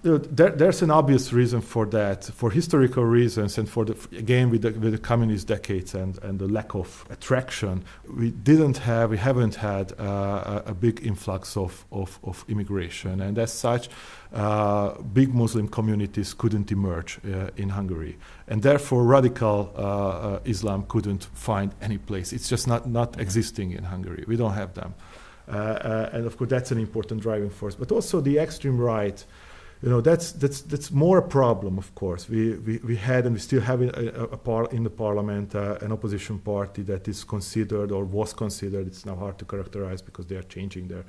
There, there's an obvious reason for that, for historical reasons, and for the again with the, with the communist decades and, and the lack of attraction. We didn't have, we haven't had uh, a, big influx of, of, of, immigration, and as such, uh, big Muslim communities couldn't emerge uh, in Hungary, and therefore radical uh, uh, Islam couldn't find any place. It's just not not existing in Hungary. We don't have them, uh, and of course that's an important driving force. But also the extreme right you know that's that's that's more a problem of course we we, we had and we still have a, a, a par in the parliament uh, an opposition party that is considered or was considered it's now hard to characterize because they are changing their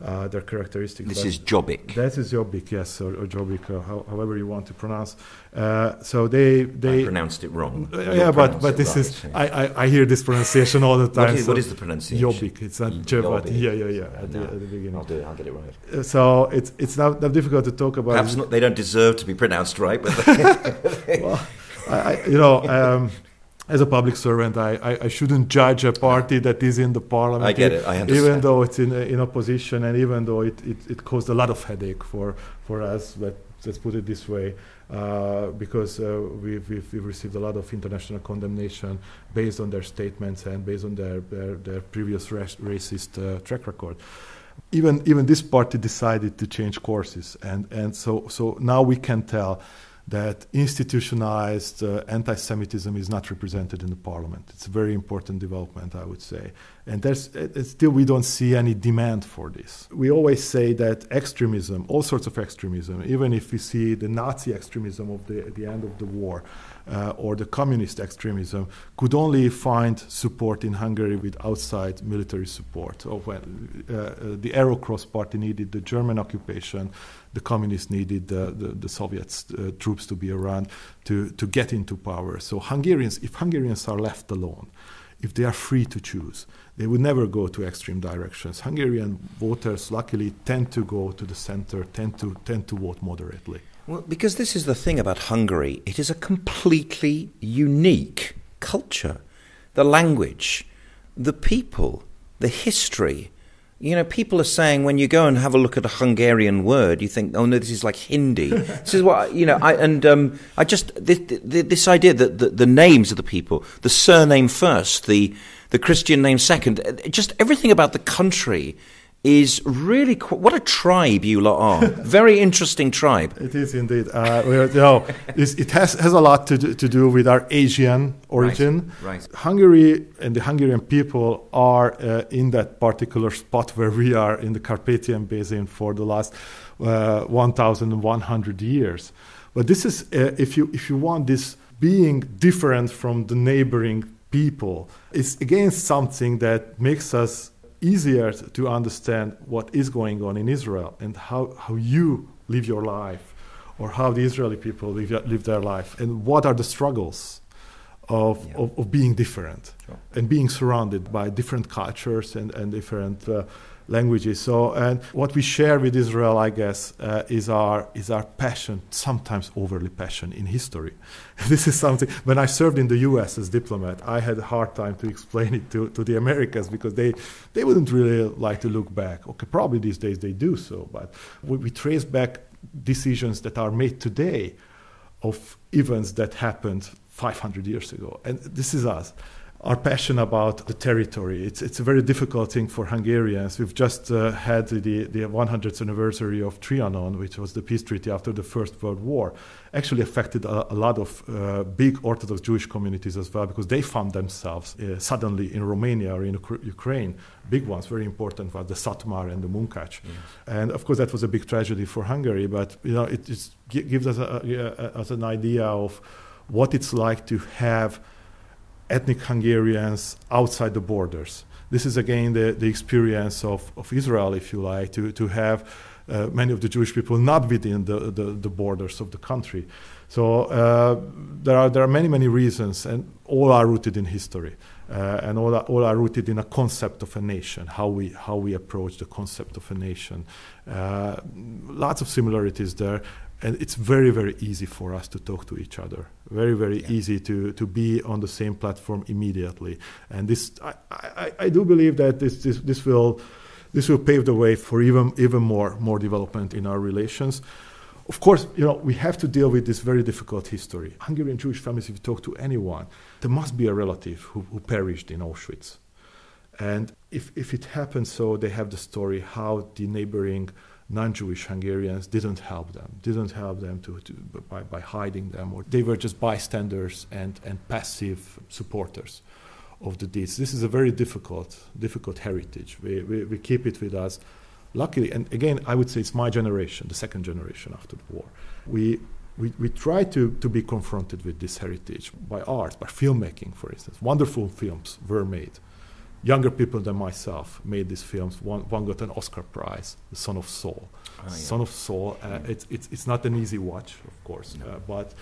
uh, their characteristics.
This is Jobbik.
That is Jobbik, yes, or, or Jobbik, uh, how, however you want to pronounce. Uh, so they they
I pronounced it wrong.
Uh, yeah, but but this right. is I, I, I hear this pronunciation all the time.
what, is, so what is the pronunciation?
Jobbik. It's not Jobbik. Yeah, yeah, yeah. At,
no. the, at, the, beginning. I'll do it. I'll get it right.
So it's it's not, not difficult to talk about.
Perhaps not, they don't deserve to be pronounced right, but
well, I, I, you know. Um, as a public servant, I, I, I, shouldn't judge a party that is in the parliament. I
get it. I understand.
Even though it's in, in opposition and even though it, it, it caused a lot of headache for, for us, but let's put it this way, uh, because uh, we've, we've, we've, received a lot of international condemnation based on their statements and based on their, their, their previous racist uh, track record. Even, even this party decided to change courses. And, and so, so now we can tell that institutionalized uh, anti Semitism is not represented in the parliament. It's a very important development, I would say. And there's, still, we don't see any demand for this. We always say that extremism, all sorts of extremism, even if we see the Nazi extremism of the, the end of the war, uh, or the communist extremism could only find support in Hungary with outside military support. So when uh, uh, the Cross party needed the German occupation, the communists needed the, the, the Soviet uh, troops to be around to, to get into power. So Hungarians, if Hungarians are left alone, if they are free to choose, they would never go to extreme directions. Hungarian voters, luckily, tend to go to the center, tend to tend to vote moderately.
Well, because this is the thing about Hungary, it is a completely unique culture. The language, the people, the history. You know, people are saying when you go and have a look at a Hungarian word, you think, oh no, this is like Hindi. this is what, you know, I, and um, I just, this, this idea that the, the names of the people, the surname first, the, the Christian name second, just everything about the country is really qu- what a tribe you lot are. Very interesting tribe.
It is indeed. Uh, you know, it has, has a lot to do, to do with our Asian origin.
Right, right.
Hungary and the Hungarian people are uh, in that particular spot where we are in the Carpathian Basin for the last uh, 1,100 years. But this is, uh, if you if you want this being different from the neighboring people, it's again something that makes us easier to understand what is going on in Israel and how, how you live your life or how the Israeli people live, live their life and what are the struggles of, yeah. of, of, being different sure. and being surrounded by different cultures and, and different uh, languages. So, and what we share with Israel, I guess, uh, is our is our passion, sometimes overly passion in history. this is something. When I served in the U.S. as diplomat, I had a hard time to explain it to, to the Americans because they they wouldn't really like to look back. Okay, probably these days they do so, but we, we trace back decisions that are made today of events that happened 500 years ago, and this is us our passion about the territory. It's, it's a very difficult thing for Hungarians. We've just uh, had the, the 100th anniversary of Trianon, which was the peace treaty after the First World War. Actually affected a, a lot of uh, big Orthodox Jewish communities as well, because they found themselves uh, suddenly in Romania or in Ukraine. Big ones, very important, were the Satmar and the Munkacs. Yes. And of course, that was a big tragedy for Hungary, but you know, it gives us a, a, a, an idea of what it's like to have ethnic Hungarians outside the borders. This is again the, the experience of, of Israel, if you like, to, to have uh, many of the Jewish people not within the, the, the borders of the country. So uh, there, are, there are many, many reasons, and all are rooted in history. Uh, and all are, all are rooted in a concept of a nation, how we, how we approach the concept of a nation. Uh, lots of similarities there and it's very very easy for us to talk to each other very very yeah. easy to to be on the same platform immediately and this i i, I do believe that this, this this will this will pave the way for even even more more development in our relations of course, you know, we have to deal with this very difficult history. Hungarian Jewish families, if you talk to anyone, there must be a relative who, who perished in Auschwitz. And if, if it happens so, they have the story how the neighboring non-Jewish Hungarians didn't help them, didn't help them to, to, by, by hiding them, or they were just bystanders and, and passive supporters of the deeds. This is a very difficult, difficult heritage. We, we, we keep it with us. Luckily, and again, I would say it's my generation, the second generation after the war. We, we, we try to, to be confronted with this heritage by art, by filmmaking, for instance. Wonderful films were made younger people than myself made these films. One, one got an Oscar Prize, The Son of Saul. Oh, yeah. Son of Saul. Uh, yeah. it's, it's, it's not an easy watch, of course, no. uh, but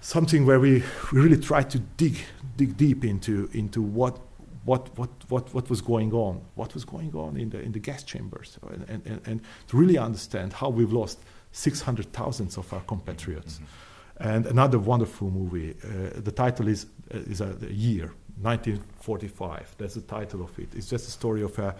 something where we, we really try to dig, dig deep into, into what, what, what, what, what was going on, what was going on in the, in the gas chambers, and, and, and to really understand how we've lost 600,000 of our compatriots. Mm-hmm. And another wonderful movie, uh, the title is, uh, is a, a Year, 1945. That's the title of it. It's just a story of a,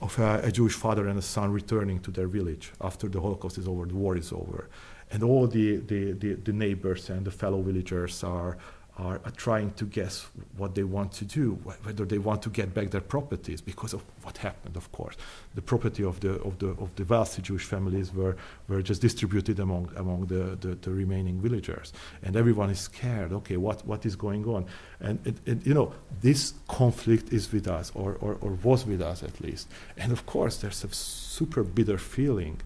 of a, a, Jewish father and a son returning to their village after the Holocaust is over, the war is over. And all the, the, the, the neighbors and the fellow villagers are, are, are, trying to guess what they want to do, whether they want to get back their properties because of what happened, of course. The property of the, of the, of the wealthy Jewish families were, were just distributed among, among the, the, the remaining villagers. And everyone is scared, okay, what, what is going on? And, it, you know, this conflict is with us, or, or, or was with us at least. And of course, there's a super bitter feeling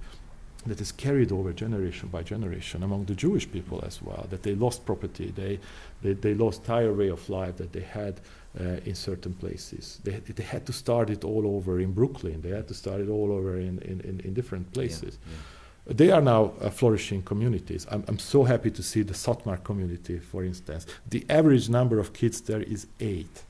that is carried over generation by generation among the Jewish people as well, that they lost property, they, they, they lost entire way of life that they had uh, in certain places. They, they had to start it all over in Brooklyn, they had to start it all over in, in, in, in different places. Yeah, yeah. They are now uh, flourishing communities. I'm, I'm so happy to see the Satmar community, for instance. The average number of kids there is eight,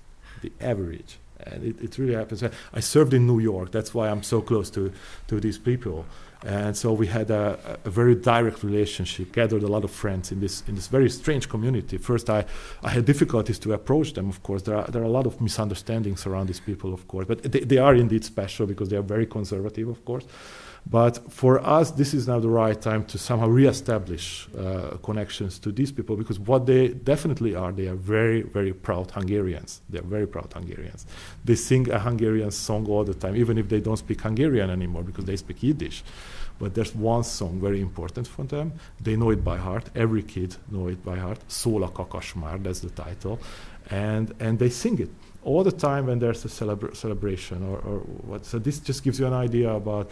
the average and it, it, really happens. I served in New York. That's why I'm so close to, to these people. And so we had a, a, very direct relationship, gathered a lot of friends in this in this very strange community. First, I, I had difficulties to approach them. Of course, there are there are a lot of misunderstandings around these people, of course, but they, they are indeed special because they are very conservative, of course.
But for us, this is now the right time to somehow re-establish uh, connections to these people because what they definitely are, they are very, very proud Hungarians. They are very proud Hungarians. They sing a Hungarian song all the time, even if they don't speak Hungarian anymore because they speak Yiddish. But there's one song very important for them. They know it by heart. Every kid know it by heart. Szól a kakas már, that's the title. And, and they sing it all the time when there's a celebra- celebration or, or what. So this just gives you an idea about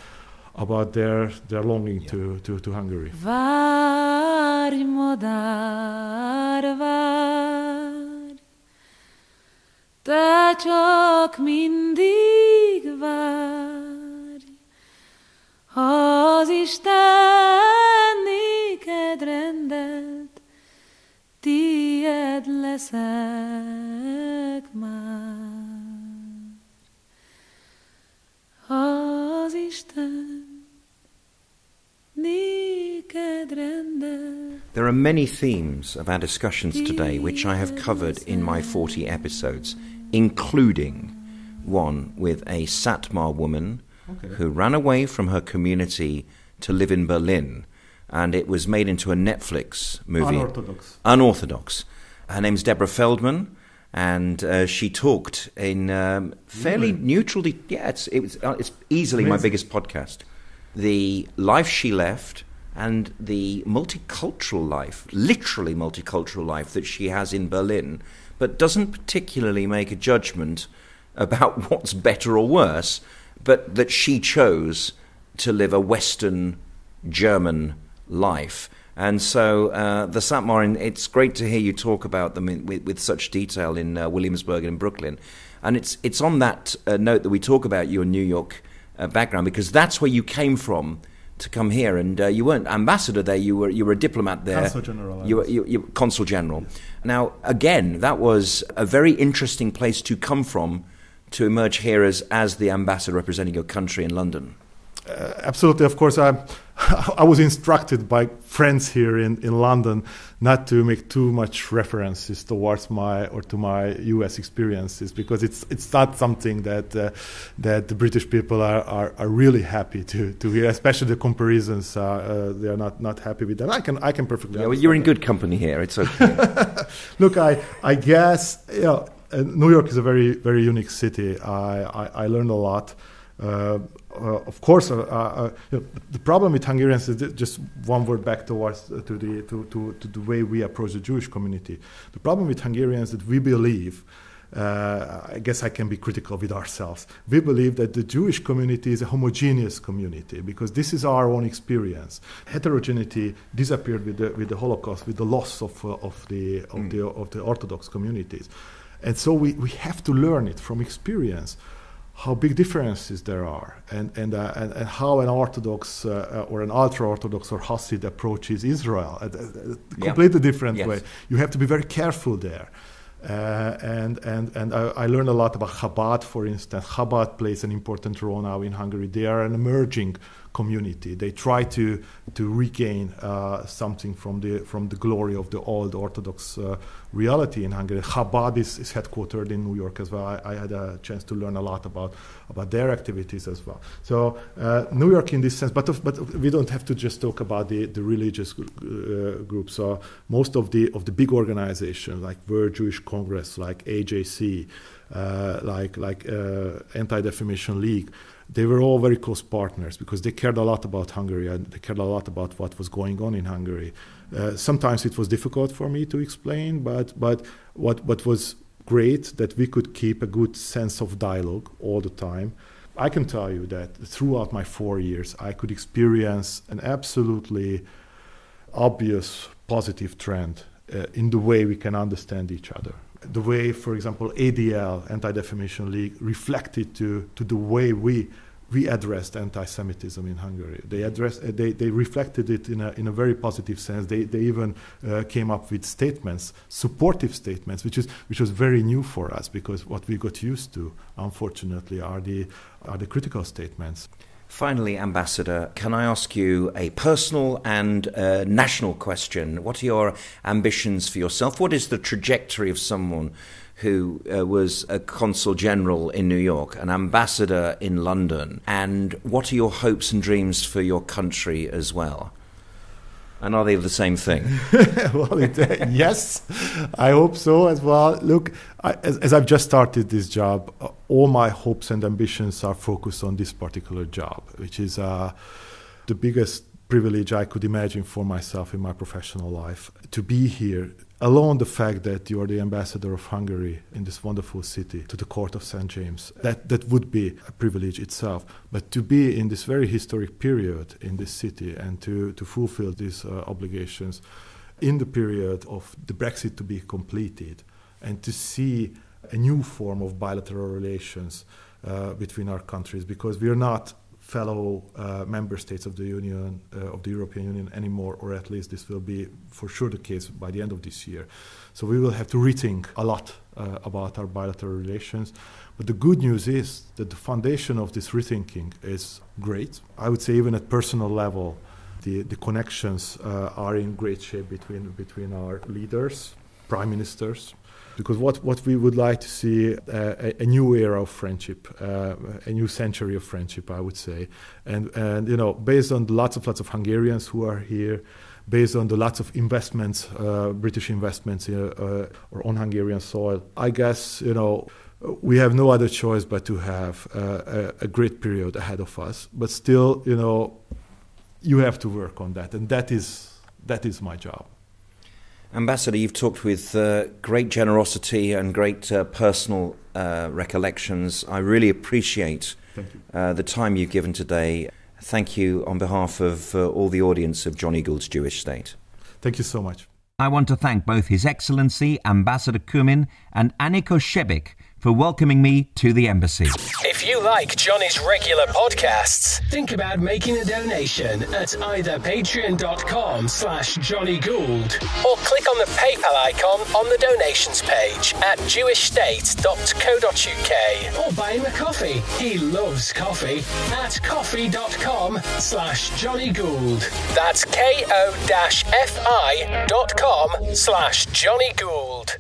about their their longing yeah. to, to, to Hungary. Várj, modár, várj, te csak mindig várj, az Isten néked rendelt, tied leszek There are many themes of our discussions today which I have covered in my 40 episodes, including one with a Satmar woman okay. who ran away from her community to live in Berlin, and it was made into a Netflix movie.
Unorthodox.
Unorthodox. Her name's Deborah Feldman, and uh, she talked in um, fairly mm. neutrally. Yeah, it's, it was, uh, it's easily Amazing. my biggest podcast the life she left and the multicultural life, literally multicultural life that she has in Berlin, but doesn't particularly make a judgment about what's better or worse, but that she chose to live a Western German life. And so uh, the Satmar, it's great to hear you talk about them in, with, with, such detail in uh, Williamsburg and in Brooklyn. And it's, it's on that uh, note that we talk about your New York uh, background because that's where you came from to come here, and uh, you weren't ambassador there. You were you were a diplomat there.
Consul general.
You were you, you, consul general. Yes. Now, again, that was a very interesting place to come from to emerge here as as the ambassador representing your country in London.
Uh, absolutely, of course. I, I was instructed by friends here in, in London not to make too much references towards my or to my U.S. experiences because it's it's not something that uh, that the British people are, are, are, really happy to, to hear, especially the comparisons. Uh, uh they are not, not happy with that. I can I can perfectly.
Yeah, well, you're in good company here. It's okay.
Look, I I guess you know, uh, New York is a very very unique city. I I, I learned a lot. Uh, uh, of course, uh, uh, you know, the problem with Hungarians is just one word back towards uh, to the to, to, to, the way we approach the Jewish community. The problem with Hungarians is that we believe. Uh, I guess I can be critical with ourselves. We believe that the Jewish community is a homogeneous community because this is our own experience. Heterogeneity disappeared with the, with the Holocaust, with the loss of, uh, of, the, of, mm. the, of the Orthodox communities. And so we, we have to learn it from experience how big differences there are and, and, uh, and, and, how an Orthodox uh, or an ultra Orthodox or Hasid approaches Israel, a, a completely yeah. different yes. way. You have to be very careful there. Uh, and and, and I, I, learned a lot about Chabad, for instance. Chabad plays an important role now in Hungary. They are an emerging community. They try to to regain uh, something from the from the glory of the old Orthodox uh, reality in Hungary. Chabad is, is, headquartered in New York as well. I, I, had a chance to learn a lot about about their activities as well. So uh, New York in this sense, but of, but we don't have to just talk about the the religious uh, groups. So most of the of the big organizations like World Jewish Congress, like AJC, uh, like like uh, Anti Defamation League they were all very close partners because they cared a lot about Hungary and they cared a lot about what was going on in Hungary. Uh, sometimes it was difficult for me to explain, but but what what was great that we could keep a good sense of dialogue all the time. I can tell you that throughout my four years, I could experience an absolutely obvious positive trend uh, in the way we can understand each other. The way, for example, ADL, Anti Defamation League, reflected to, to the way we we addressed anti-Semitism in Hungary. They addressed, uh, they, they reflected it in a, in a very positive sense. They, they even uh, came up with statements, supportive statements, which is which was very new for us because what we got used to, unfortunately, are the are the critical statements.
Finally, Ambassador, can I ask you a personal and uh, national question? What are your ambitions for yourself? What is the trajectory of someone who uh, was a consul general in New York, an ambassador in London, and what are your hopes and dreams for your country as well? And are they the same thing?
well, it, uh, yes, I hope so as well. Look, I, as, as, I've just started this job, uh, all my hopes and ambitions are focused on this particular job, which is uh, the biggest privilege I could imagine for myself in my professional life. To be here, alone the fact that you are the ambassador of Hungary in this wonderful city to the court of St. James, that, that would be a privilege itself. But to be in this very historic period in this city and to, to fulfill these uh, obligations in the period of the Brexit to be completed and to see a new form of bilateral relations uh, between our countries because we are not fellow uh, member states of the Union, uh, of the European Union anymore, or at least this will be for sure the case by the end of this year. So we will have to rethink a lot uh, about our bilateral relations. But the good news is that the foundation of this rethinking is great. I would say even at personal level, the, the connections uh, are in great shape between, between our leaders, prime ministers, because what, what we would like to see uh, a, a, new era of friendship, uh, a new century of friendship, I would say, and and you know based on lots of lots of Hungarians who are here, based on the lots of investments, uh, British investments uh, uh, or on Hungarian soil, I guess you know we have no other choice but to have uh, a, a great period ahead of us. But still, you know, you have to work on that, and that is that is my job.
Ambassador, you've talked with uh, great generosity and great uh, personal uh, recollections. I really appreciate uh, the time you've given today. Thank you on behalf of uh, all the audience of Jonny Gould's Jewish State.
Thank you so much.
I want to thank both His Excellency Ambassador Kumin and Aniko Shebik for welcoming me to the embassy.
If you like Jonny's regular podcasts, think about making a donation at either patreon.com slash Jonny Gould or click on the PayPal icon on the donations page at jewishstate.co.uk or buy him a coffee. He loves coffee at ko-fi.com slash Jonny Gould. That's ko-fi.com slash Jonny Gould.